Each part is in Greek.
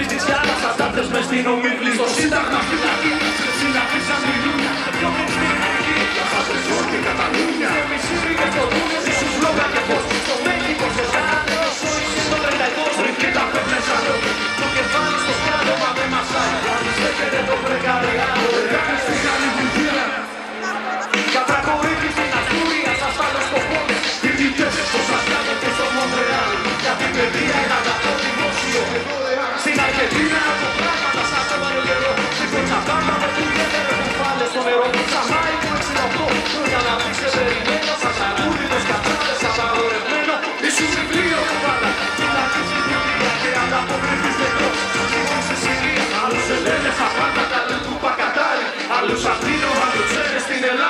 Μαύρη της χιάρας, αντάρτες στην ομίχλη Στο σύνταγμα φυλακή, the light.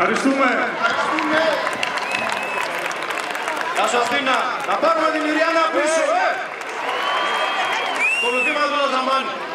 Ευχαριστούμε. Ευχαριστούμε. Γεια σου Αθήνα. Να πάρουμε την Ιριάννα πίσω. Ε! Κολουθήμα του Ζαμάνη.